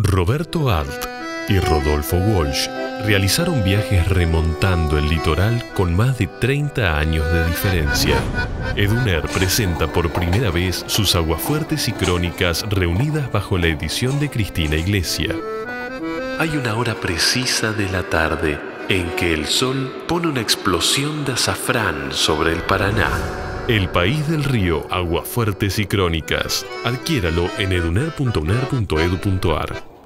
Roberto Alt y Rodolfo Walsh realizaron viajes remontando el litoral con más de 30 años de diferencia. Eduner presenta por primera vez sus aguafuertes y crónicas reunidas bajo la edición de Cristina Iglesia. Hay una hora precisa de la tarde en que el sol pone una explosión de azafrán sobre el Paraná. El país del río, aguafuertes y crónicas. Adquiéralo en eduner.uner.edu.ar.